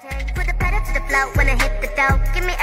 Put the pedal to the floor when I hit the dough. Give me